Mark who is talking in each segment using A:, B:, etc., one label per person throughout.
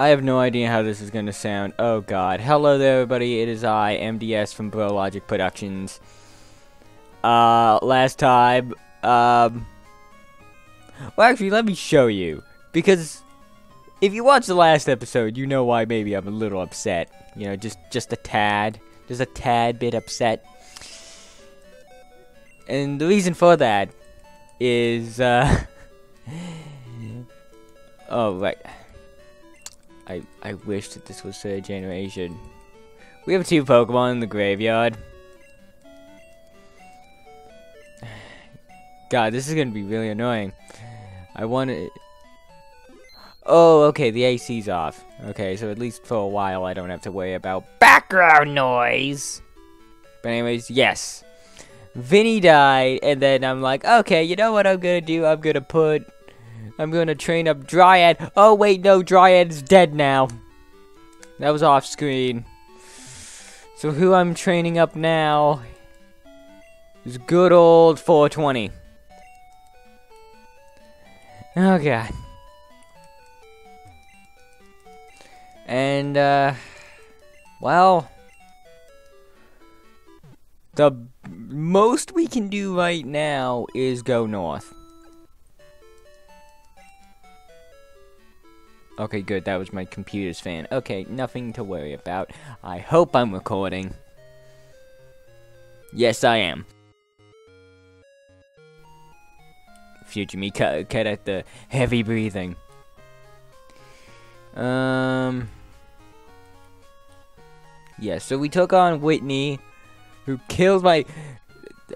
A: I have no idea how this is going to sound. Oh god. Hello there everybody, it is I, MDS from Bro Logic Productions. Uh, last time, um... Well actually, let me show you. Because, if you watch the last episode, you know why maybe I'm a little upset. You know, just, just a tad. Just a tad bit upset. And the reason for that is, uh... oh, right. I I wish that this was third generation. We have two Pokemon in the graveyard. God, this is gonna be really annoying. I want to. Oh, okay, the AC's off. Okay, so at least for a while I don't have to worry about background noise. But anyways, yes. Vinny died, and then I'm like, okay, you know what I'm gonna do? I'm gonna put I'm gonna train up Dryad. Oh, wait, no, Dryad is dead now. That was off screen. So who I'm training up now is good old 420. Oh, God. And, uh, well, the most we can do right now is go north. Okay, good. That was my computer's fan. Okay, nothing to worry about. I hope I'm recording. Yes, I am. Future me, cut, cut the heavy breathing. Um. Yeah, so we took on Whitney, who killed my.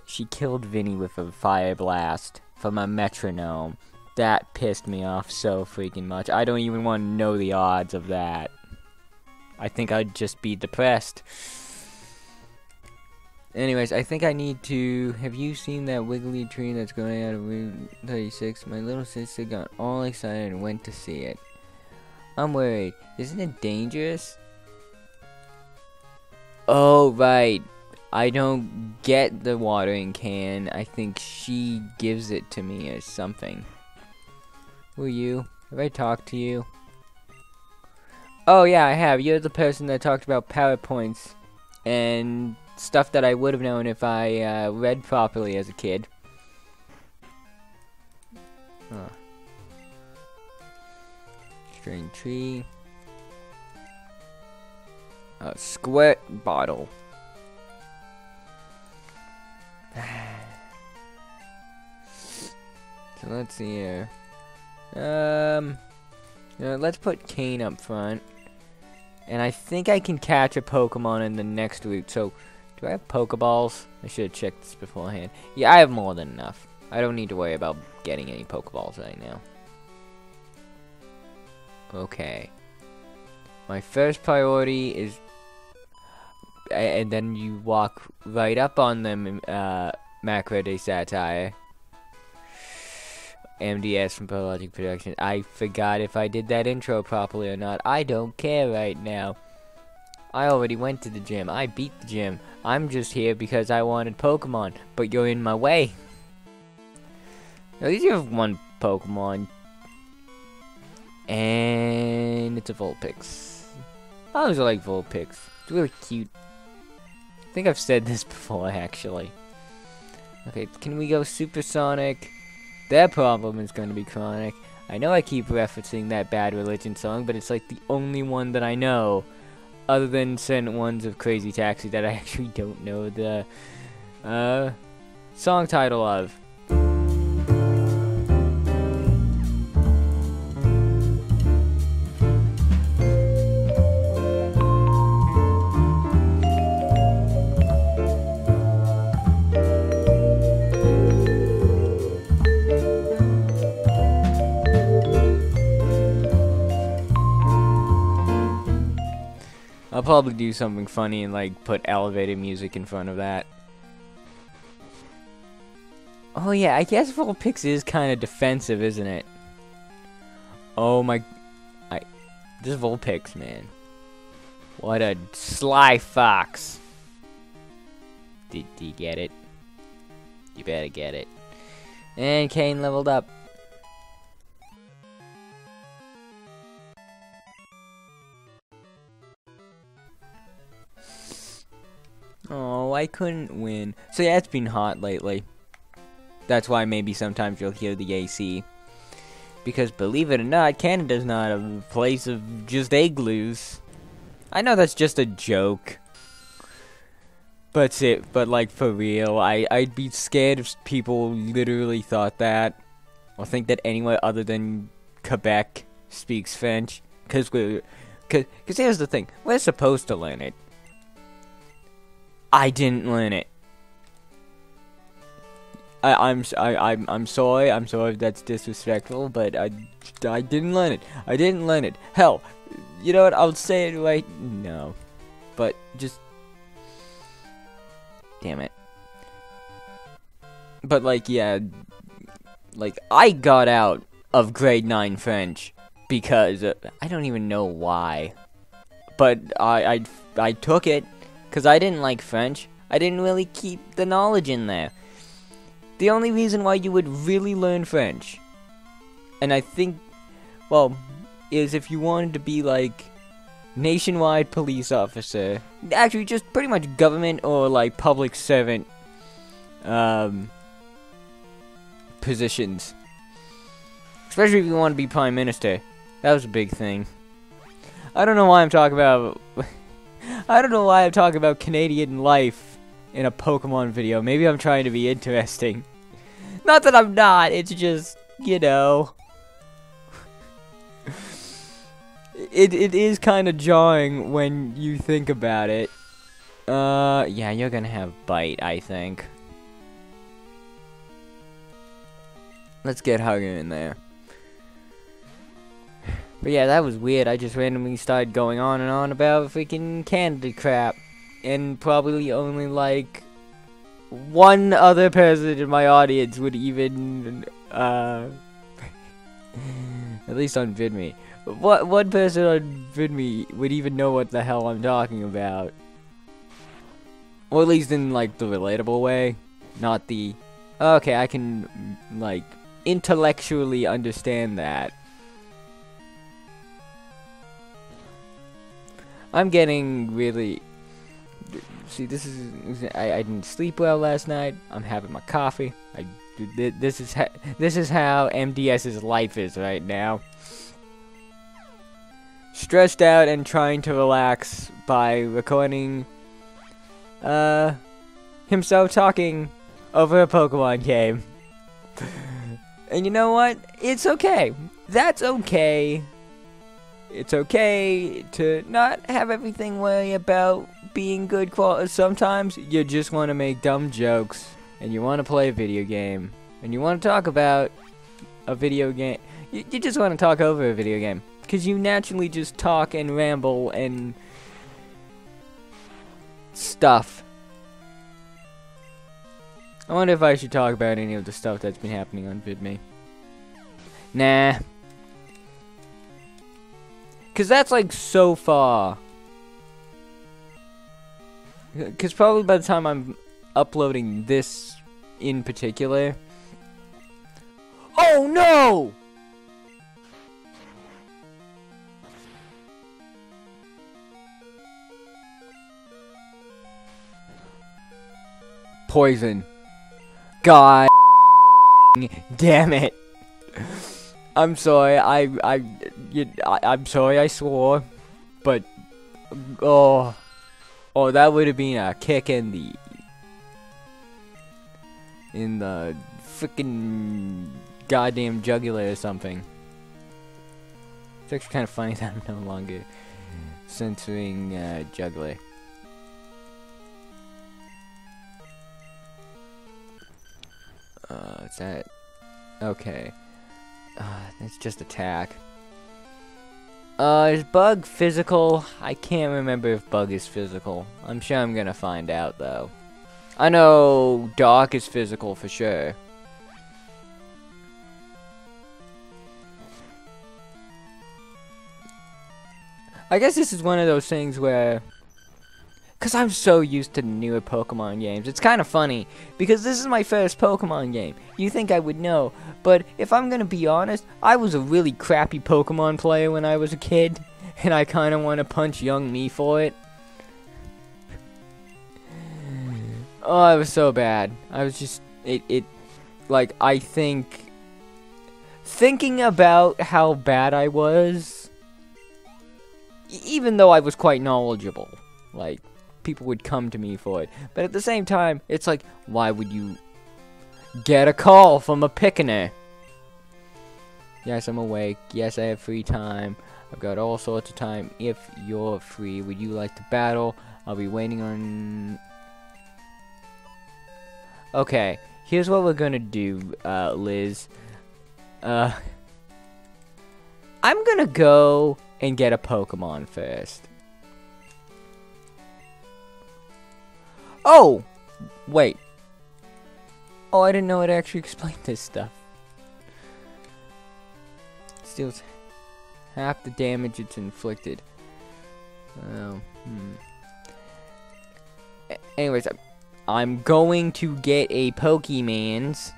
A: She killed Vinny with a fire blast from a metronome. That pissed me off so freaking much. I don't even want to know the odds of that. I think I'd just be depressed. Anyways, I think I need to... Have you seen that wiggly tree that's going out of Route 36? My little sister got all excited and went to see it. I'm worried. Isn't it dangerous? Oh, right. I don't get the watering can. I think she gives it to me or something. Who are you? Have I talked to you? Oh yeah, I have. You're the person that talked about PowerPoints and stuff that I would have known if I uh, read properly as a kid. Huh. Strange tree. A squirt bottle. so let's see here. Um, you know, let's put Kane up front. And I think I can catch a Pokemon in the next route. So, do I have Pokeballs? I should have checked this beforehand. Yeah, I have more than enough. I don't need to worry about getting any Pokeballs right now. Okay. My first priority is... And then you walk right up on them, uh, Macro de Satire. MDS from Bro Logic Productions. I forgot if I did that intro properly or not. I don't care right now. I already went to the gym. I beat the gym. I'm just here because I wanted Pokemon, but you're in my way. At least you have one Pokemon. And it's a Vulpix. I always like Vulpix. It's really cute. I think I've said this before, actually. Okay, can we go Supersonic? Their problem is going to be chronic. I know I keep referencing that Bad Religion song, but it's like the only one that I know, other than certain ones of Crazy Taxi that I actually don't know the uh, song title of. Probably do something funny and like put elevated music in front of that. Oh yeah, I guess Vulpix is kind of defensive, isn't it? Oh my... I... This Vulpix, man. What a sly fox. Did, did you get it? You better get it. And Kane leveled up. I couldn't win. So yeah, it's been hot lately. That's why maybe sometimes you'll hear the AC. Because believe it or not, Canada's not a place of just igloos. I know that's just a joke. But it, but like for real, I I'd be scared if people literally thought that, or think that anyone other than Quebec speaks French. Cause we, cause, cause here's the thing, we're supposed to learn it. I didn't learn it. I, I'm I, I'm I'm sorry. I'm sorry if that's disrespectful, but I I didn't learn it. I didn't learn it. Hell, you know what? I'll say it right. No, but just damn it. But like, yeah, like I got out of grade nine French because uh, I don't even know why, but I I I took it because I didn't like French. I didn't really keep the knowledge in there. The only reason why you would really learn French, and I think, well, is if you wanted to be like nationwide police officer. Actually, just pretty much government or like public servant um, positions. Especially if you want to be prime minister. That was a big thing. I don't know why I'm talking about. I don't know why I'm talking about Canadian life in a Pokemon video. Maybe I'm trying to be interesting. Not that I'm not, it's just, you know. it, it is kind of jarring when you think about it. Uh, yeah, you're gonna have bite, I think. Let's get Hugger in there. But yeah, that was weird. I just randomly started going on and on about freaking Canada crap. And probably only like one other person in my audience would even, uh, at least on VidMe, what one person on VidMe would even know what the hell I'm talking about. Or at least in like the relatable way, not the, okay, I can like intellectually understand that. I'm getting really See, this is I, I didn't sleep well last night. I'm having my coffee. I this is this is how MDS's life is right now. Stressed out and trying to relax by recording uh himself talking over a Pokemon game. and you know what? It's okay. That's okay. It's okay to not have everything worry about being good quality. Sometimes you just want to make dumb jokes and you want to play a video game and you want to talk about a video game. You, you just want to talk over a video game because you naturally just talk and ramble and stuff. I wonder if I should talk about any of the stuff that's been happening on VidMe. Nah. Because that's like so far because probably by the time I'm uploading this in particular... Oh no! Poison. God damn it. I'm sorry, I, I, you, I, I'm sorry I swore, but, oh... Oh, that would have been a kick in the in the freaking goddamn jugular or something. It's actually kind of funny that I'm no longer censoring uh, jugular. Uh, is that okay? Uh, it's just attack. Uh, is Bug physical? I can't remember if Bug is physical. I'm sure I'm gonna find out, though. I know Doc is physical for sure. I guess this is one of those things where because I'm so used to newer Pokemon games. It's kind of funny, because this is my first Pokemon game. You think I would know, but if I'm gonna be honest, I was a really crappy Pokemon player when I was a kid, and I kind of want to punch young me for it. Oh, it was so bad. I was just it it like I think thinking about how bad I was even though I was quite knowledgeable, like people would come to me for it. But at the same time, it's like why would you get a call from a picnicker? Yes, I'm awake. Yes, I have free time. I've got all sorts of time. If you're free, would you like to battle? I'll be waiting on Okay, here's what we're gonna do, uh, Liz. Uh, I'm gonna go and get a Pokemon first. Oh! Wait. Oh, I didn't know it actually explained this stuff. Steals half the damage it's inflicted. Oh, hmm. Anyways, I'm I'm going to get a Pokemans.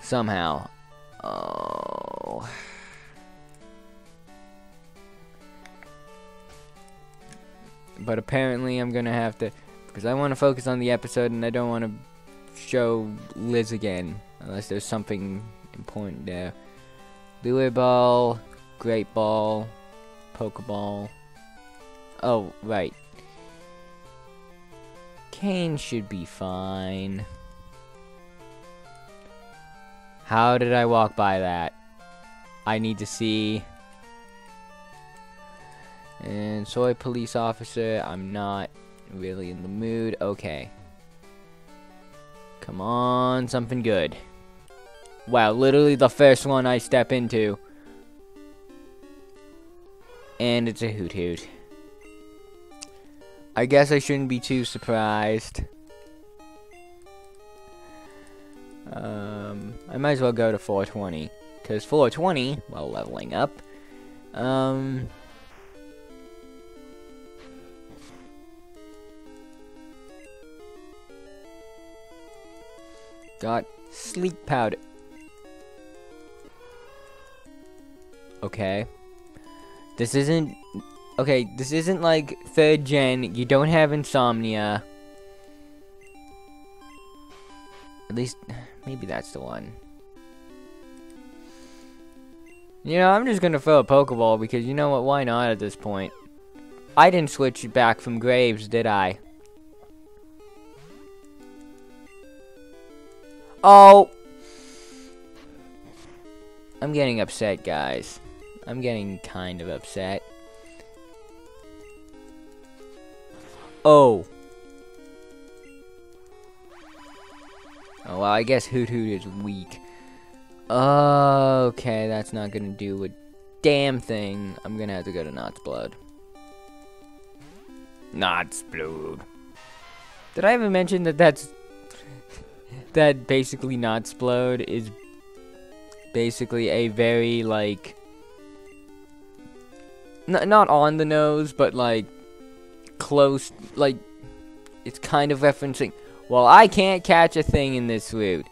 A: Somehow. Oh. But apparently I'm to have to... Because I want to focus on the episode and I don't want to show Liz again. Unless there's something important there. Lure Ball, Great Ball, Pokeball. Oh, right. Kane should be fine. How did I walk by that? I need to see. And soy police officer, I'm not really in the mood. Okay. Come on, something good. Wow, literally the first one I step into. And it's a Hoothoot. I guess I shouldn't be too surprised. Um, I might as well go to 420. Because 420, while leveling up, um... Got sleep powder. Okay. This isn't Okay, this isn't like third gen. You don't have insomnia. At least, maybe that's the one. You know, I'm just gonna throw a Pokeball because you know what? Why not at this point? I didn't switch back from Graves, did I? Oh! I'm getting upset, guys. I'm getting kind of upset. Oh. Oh, well, I guess Hoothoot is weak. Okay, that's not gonna do a damn thing. I'm gonna have to go to Knott's Blood. Knott's Blood. Did I ever mention that that's... that basically not Blood is basically a very, like... not on the nose, but, like, close, like, it's kind of referencing, well, I can't catch a thing in this route.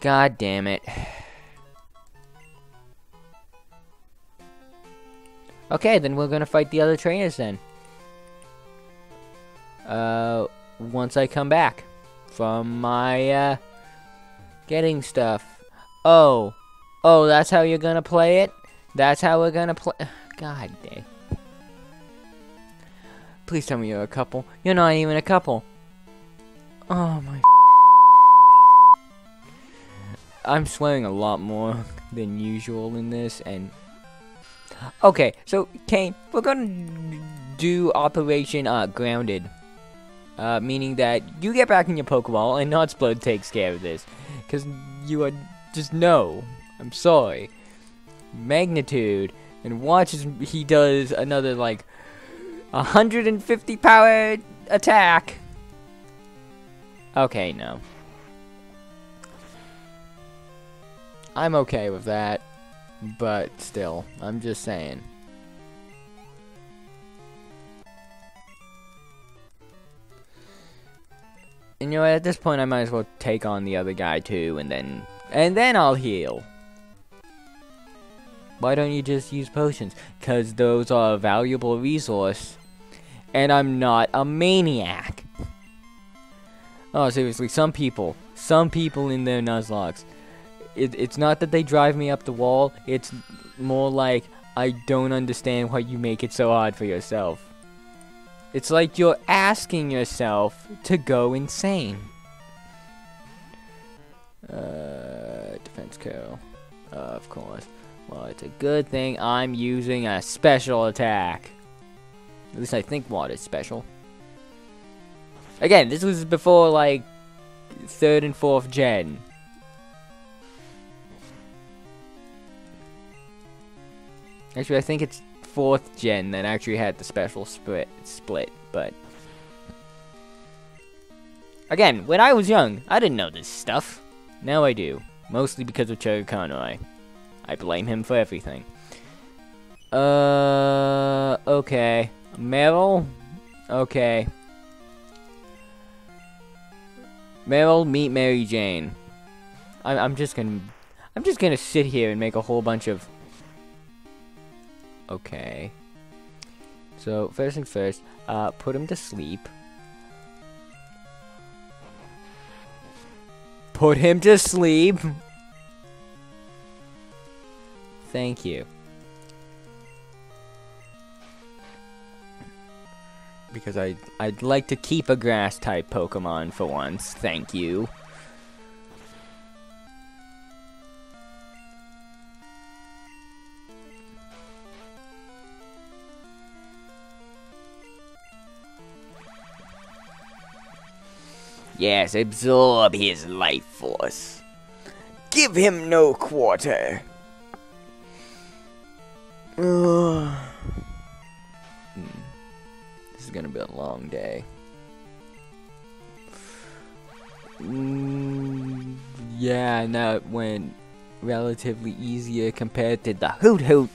A: God damn it. Okay, then we're gonna fight the other trainers then. Uh, once I come back from my, uh, getting stuff. Oh. Oh, that's how you're gonna play it? That's how we're gonna play- God dang. Please tell me you're a couple. You're not even a couple. Oh my. I'm swearing a lot more than usual in this, and. Okay, so, Kane, we're gonna do Operation uh, Grounded. Uh, meaning that you get back in your Pokeball, and Knotsblood takes care of this. Because you are just no. I'm sorry. Magnitude. And watch as he does another, like, 150 power attack. Okay, no. I'm okay with that, but still, I'm just saying. And you know, at this point, I might as well take on the other guy too, and then, and then I'll heal. Why don't you just use potions? Because those are a valuable resource. And I'm not a maniac. Oh, seriously, some people, some people in their Nuzlockes, it, it's not that they drive me up the wall, it's more like I don't understand why you make it so hard for yourself. It's like you're asking yourself to go insane. Uh, defense co. Uh, of course. Well, it's a good thing I'm using a special attack. At least I think water's special. Again, this was before, like, third and fourth gen. Actually, I think it's fourth gen that actually had the special split, split, but... Again, when I was young, I didn't know this stuff. Now I do. Mostly because of Conroy. I blame him for everything. Uh, okay. Meryl? Okay. Meryl, meet Mary Jane. I'm, I'm just gonna... I'm just gonna sit here and make a whole bunch of... Okay. So, first things first, uh, put him to sleep. Put him to sleep! Thank you. Because I, I'd like to keep a grass-type Pokemon for once. Thank you. Yes, absorb his life force. Give him no quarter. Hmm. This is gonna be a long day. Mm, yeah, now it went relatively easier compared to the Hoothoot.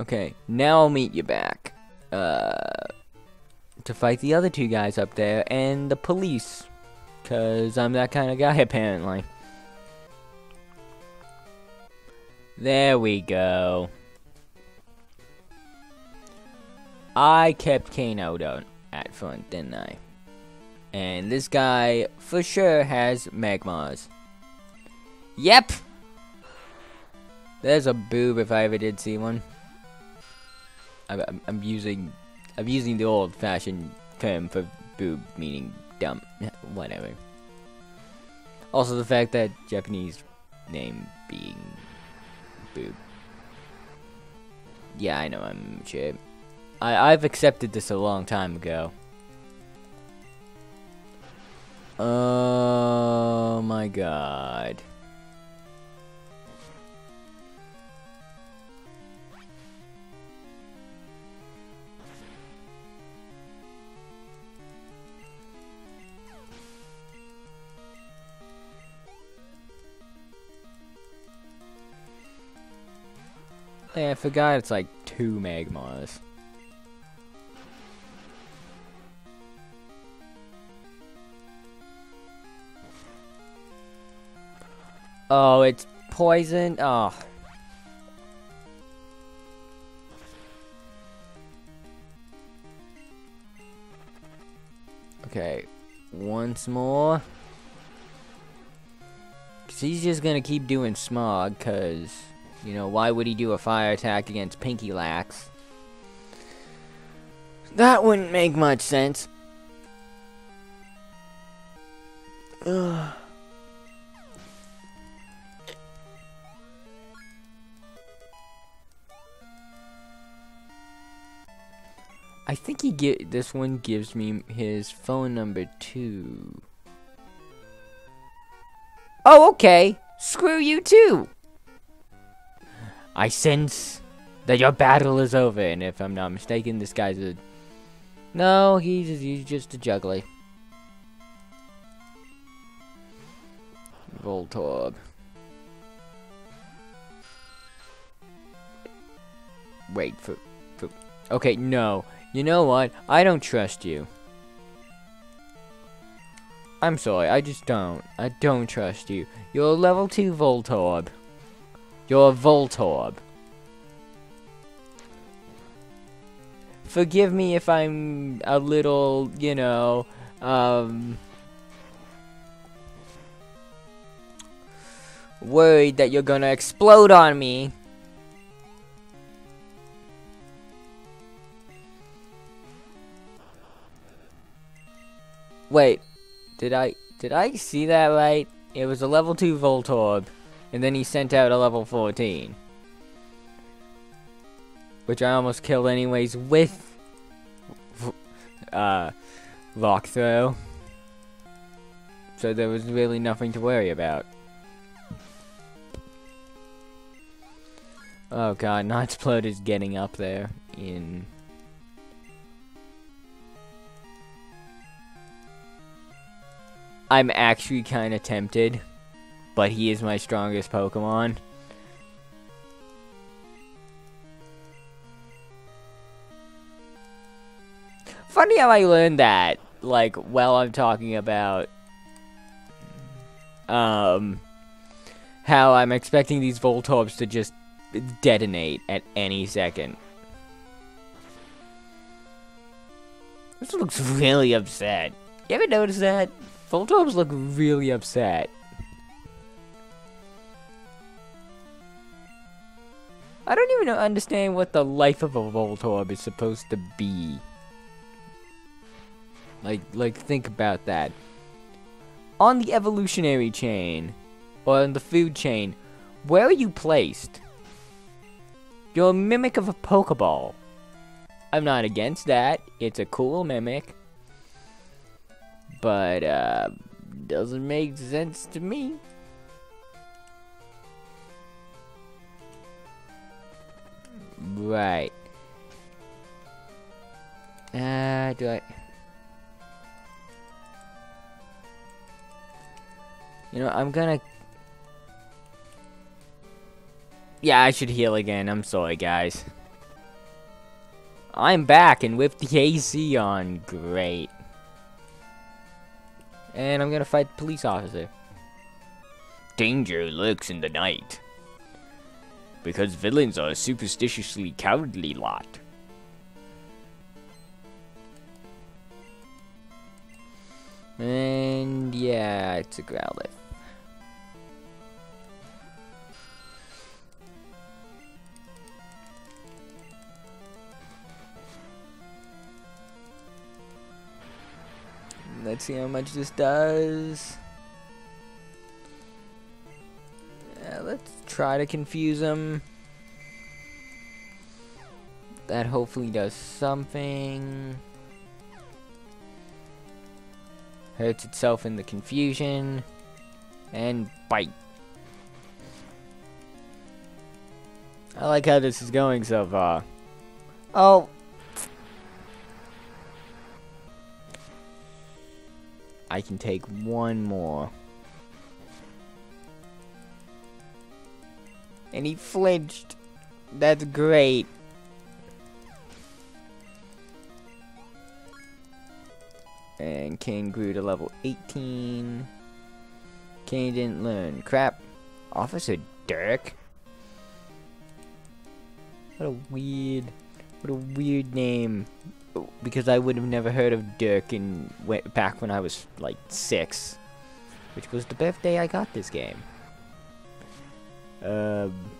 A: Okay, now I'll meet you back. Uh, to fight the other two guys up there and the police. Because I'm that kind of guy, apparently. There we go. I kept Kano down at front, didn't I? And this guy, for sure, has Magmars. Yep! There's a boob if I ever did see one. I'm, using I'm using the old-fashioned term for boob, meaning dumb. Whatever. Also, the fact that Japanese name being boob. Yeah, I know I'm shit. I I've accepted this a long time ago. Oh my god. Hey, I forgot it's like two Magmars. Oh, it's poison? Oh. Okay, once more. Cause he's just gonna keep doing smog, cause... You know, why would he do a fire attack against Pinky Lax? That wouldn't make much sense. Ugh. I think he get this one gives me his phone number too. Oh, okay. Screw you too. I sense that your battle is over, and if I'm not mistaken, this guy's a... No, he's, he's just a juggler. Voltorb. Wait, for, for... Okay, no. You know what? I don't trust you. I'm sorry, I just don't. I don't trust you. You're a level 2 Voltorb. You're a Voltorb. Forgive me if I'm a little, you know, um... Worried that you're gonna explode on me. Wait, did I did I see that right? It was a level 2 Voltorb, and then he sent out a level 14. Which I almost killed anyways with uh Rock Throw. So there was really nothing to worry about. Oh god, Nightsplode is getting up there in I'm actually kind of tempted, but he is my strongest Pokemon. Funny how I learned that, like, while I'm talking about, um, how I'm expecting these Voltorbs to just detonate at any second. This looks really upset. You ever notice that? Voltorbs look really upset. I don't even understand what the life of a Voltorb is supposed to be. Like, like think about that. On the evolutionary chain, or on the food chain, where are you placed? You're a mimic of a Pokeball. I'm not against that. It's a cool mimic but uh, doesn't make sense to me. Right. Uh, do I... You know, I'm gonna... Yeah, I should heal again. I'm sorry, guys. I'm back, and with the AC on, great. And I'm gonna fight the police officer. Danger lurks in the night. Because villains are a superstitiously cowardly lot. And yeah, it's a Growlithe. Let's see how much this does. Yeah, let's try to confuse him. That hopefully does something. Hurts itself in the confusion. And bite. I like how this is going so far. Oh, I can take one more. And he flinched. That's great. And Kane grew to level 18. Kane didn't learn. Crap. Officer Dirk? What a weird, what a weird name because I would have never heard of Dirk in back when I was like six, which was the birthday I got this game. Um.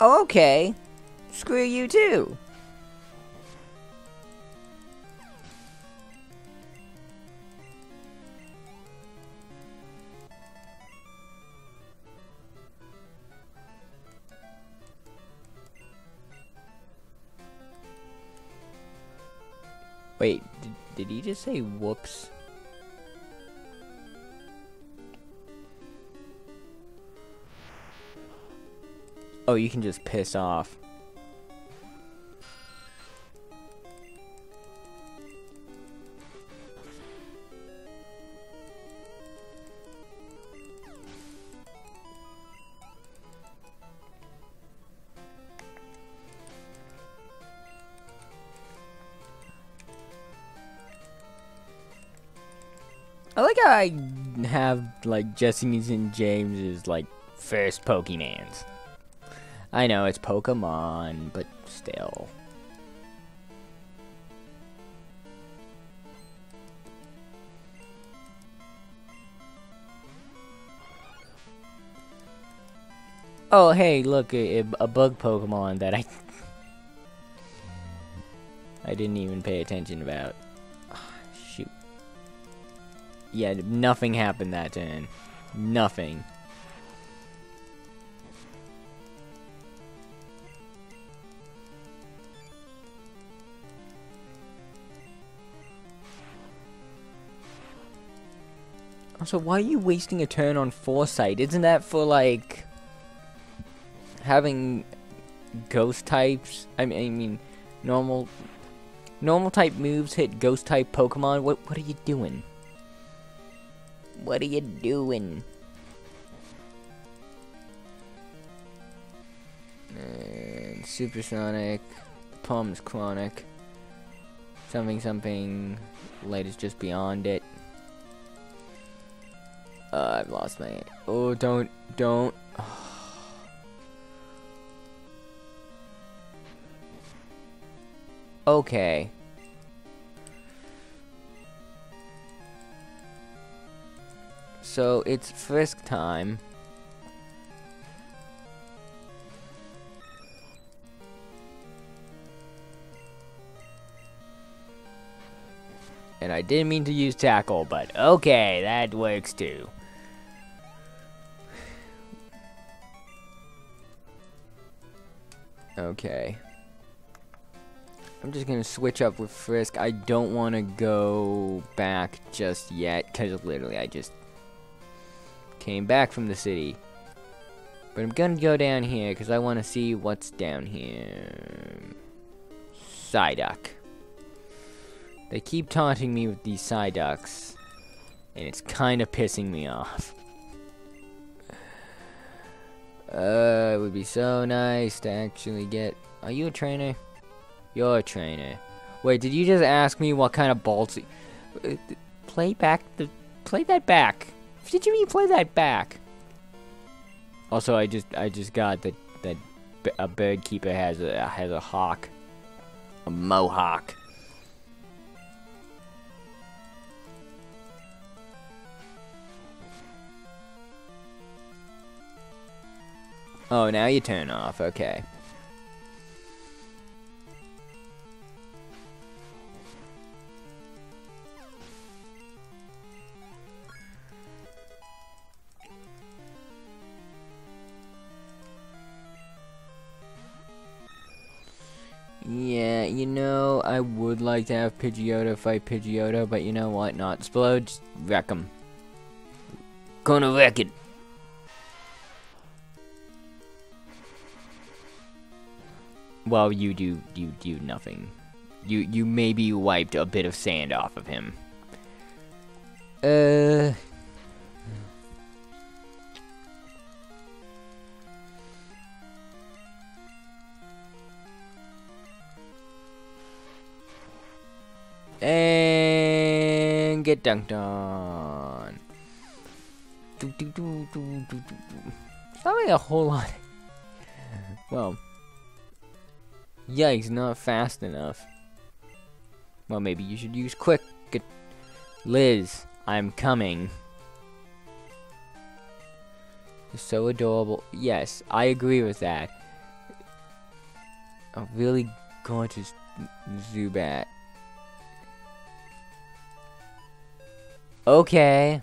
A: Okay. Screw you too. Wait, did, did he just say whoops? Oh, you can just piss off. I like how I have like Jessie's and James's like first Pokemans. I know it's Pokemon, but still. Oh, hey, look, a, a bug Pokemon that I I didn't even pay attention about. shoot. Yeah, nothing happened that turn. Nothing. Also, why are you wasting a turn on Foresight? Isn't that for, like, having ghost types? I mean, I mean normal normal type moves hit ghost type Pokemon? What, what are you doing? What are you doing? And Supersonic. Palm's Chronic. Something, something. Light is just beyond it. Uh, I've lost my... Oh, don't, don't. okay. So, it's Frisk time. And I didn't mean to use tackle, but okay, that works too. Okay. I'm just gonna switch up with Frisk. I don't want to go back just yet, because literally I just came back from the city. But I'm gonna go down here, because I want to see what's down here. Psyduck. They keep taunting me with these Psyducks, and it's kind of pissing me off. Uh, it would be so nice to actually get... Are you a trainer? You're a trainer. Wait, did you just ask me what kind of balls... Uh, play back the... Play that back. Did you mean play that back? Also, I just I just got that that a bird keeper has a has a hawk, a mohawk. Oh, now you turn off. Okay. Yeah, you know, I would like to have Pidgeotto fight Pidgeotto, but you know what? Not explode, just wreck him. Gonna wreck it. Well, you do you do nothing. You you maybe wiped a bit of sand off of him. Uh. And get dunked on. Do, do, do, do, do, do. Not really a whole lot. Well, Yikes, not fast enough. Well, maybe you should use quick. Liz, I'm coming. So adorable. Yes, I agree with that. I'm really to Zubat. Okay.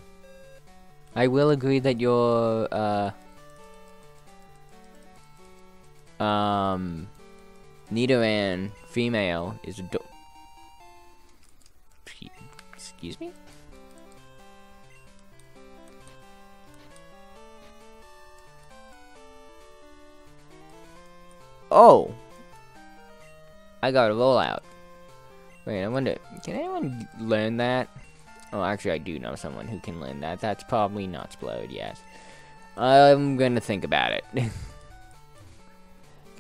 A: I will agree that you're, uh... Um... Nidoran female is a Excuse me? Oh! I got a rollout. Wait, I wonder, can anyone learn that? Oh, actually, I do know someone who can learn that. That's probably not Splode, yes. I'm gonna think about it.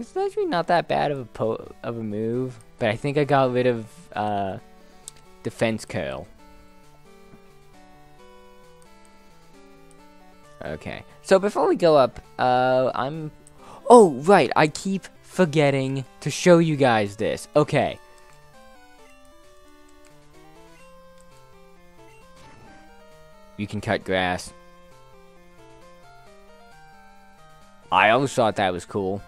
A: it's actually not that bad of a po of a move, but I think I got rid of uh, defense curl. Okay, so before we go up, uh, I'm. Oh right, I keep forgetting to show you guys this. Okay. You can cut grass. I always thought that was cool.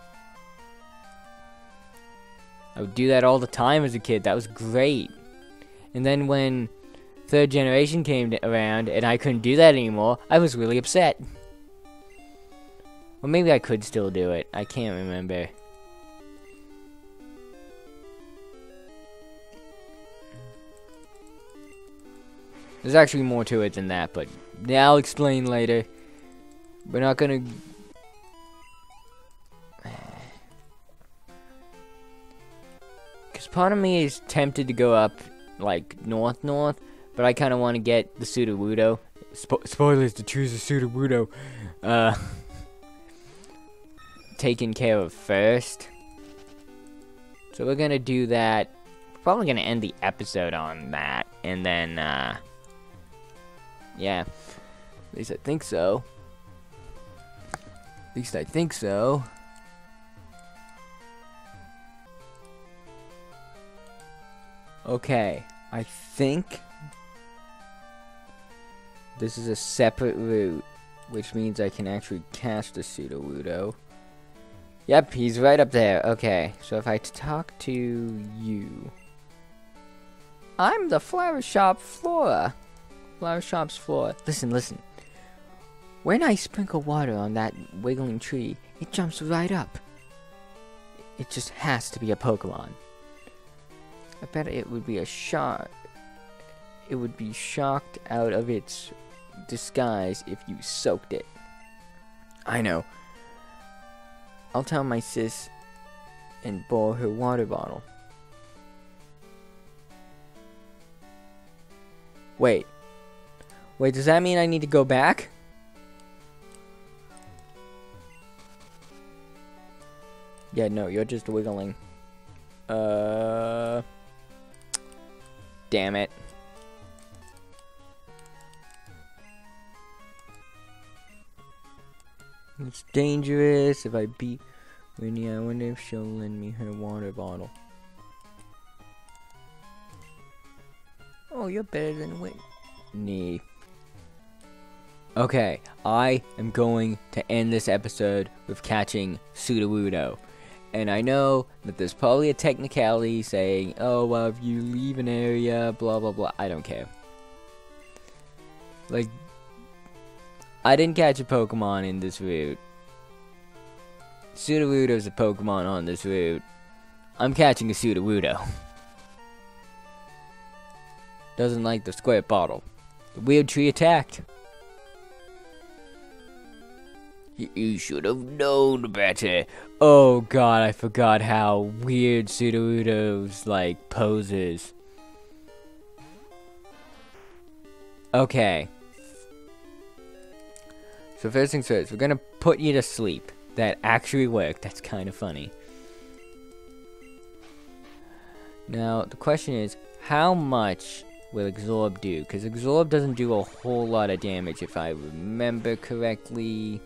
A: I would do that all the time as a kid. That was great. And then when third generation came around and I couldn't do that anymore, I was really upset. Well, maybe I could still do it. I can't remember. There's actually more to it than that, but I'll explain later. We're not gonna... Because part of me is tempted to go up, like, north-north, but I kind of want to get the Sudowoodo. Spo spoilers to choose the a Sudowoodo. Uh, taken care of first. So we're gonna do that. Probably gonna end the episode on that, and then, uh... Yeah. At least I think so. At least I think so. Okay. I think this is a separate route, which means I can actually cast a Sudowoodo. Yep, he's right up there. Okay, so if I talk to you... I'm the flower shop Flora flower shop's Flora. Listen, listen. When I sprinkle water on that wiggling tree, it jumps right up. It just has to be a Pokemon. I bet it would be a shock. It would be shocked out of its disguise if you soaked it. I know. I'll tell my sis and boil her water bottle. Wait, Wait, does that mean I need to go back? Yeah, no, you're just wiggling. Uh... Damn it. It's dangerous if I beat Whitney. I wonder if she'll lend me her water bottle. Oh, you're better than Whitney. Okay, I am going to end this episode with catching Sudowoodo. And I know that there's probably a technicality saying, oh, well, if you leave an area, blah, blah, blah. I don't care. Like, I didn't catch a Pokemon in this route. Sudowoodo's a Pokemon on this route. I'm catching a Sudowoodo. Doesn't like the SquirtBottle. The weird tree attacked. You should have known better. Oh god, I forgot how weird Sudowoodo's, like, poses. Okay. So first things first, we're gonna put you to sleep. That actually worked. That's kind of funny. Now, the question is, how much will Absorb do? Because Absorb doesn't do a whole lot of damage if I remember correctly.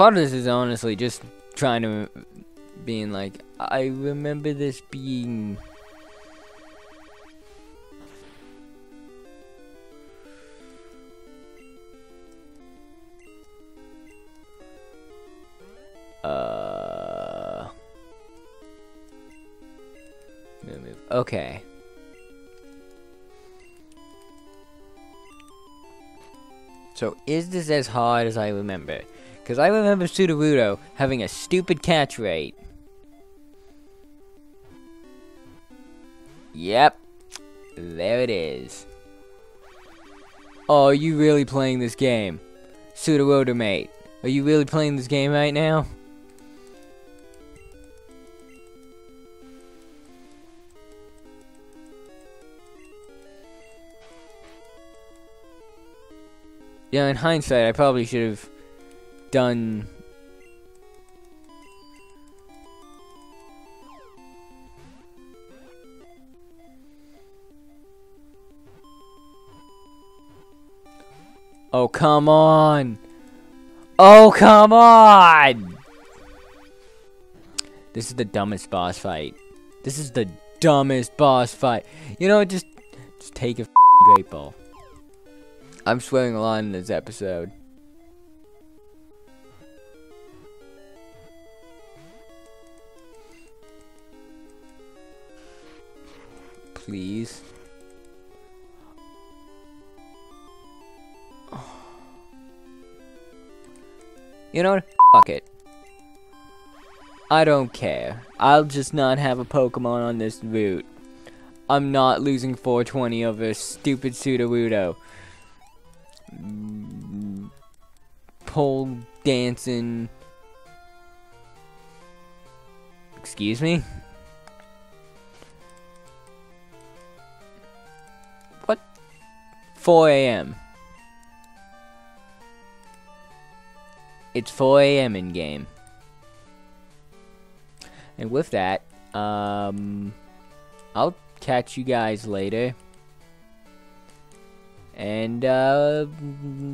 A: Part of this is honestly just trying to being like I remember this being uh okay So is this as hard as I remember? Because I remember Sudowoodo having a stupid catch rate. Yep. There it is. Oh, are you really playing this game? Sudowoodo mate. Are you really playing this game right now? Yeah, in hindsight, I probably should have done Oh, come on! Oh, come on! This is the dumbest boss fight. This is the dumbest boss fight. You know, just, just take a great ball. I'm swearing a lot in this episode. Please. You know what? Fuck it. I don't care. I'll just not have a Pokemon on this route. I'm not losing 420 over a stupid Sudowoodo. Pole dancing. Excuse me? 4 a.m. It's 4 a.m. in game. And with that, um, I'll catch you guys later. And uh,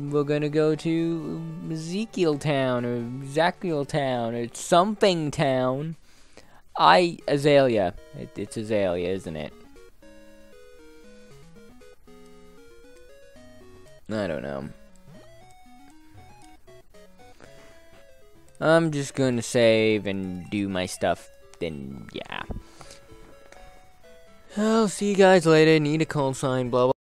A: we're gonna go to Ezekiel Town or Ezekiel Town or something town. I Azalea. It, it's Azalea, isn't it? I don't know. I'm just gonna save and do my stuff, then yeah. I'll see you guys later, need a call sign, blah blah.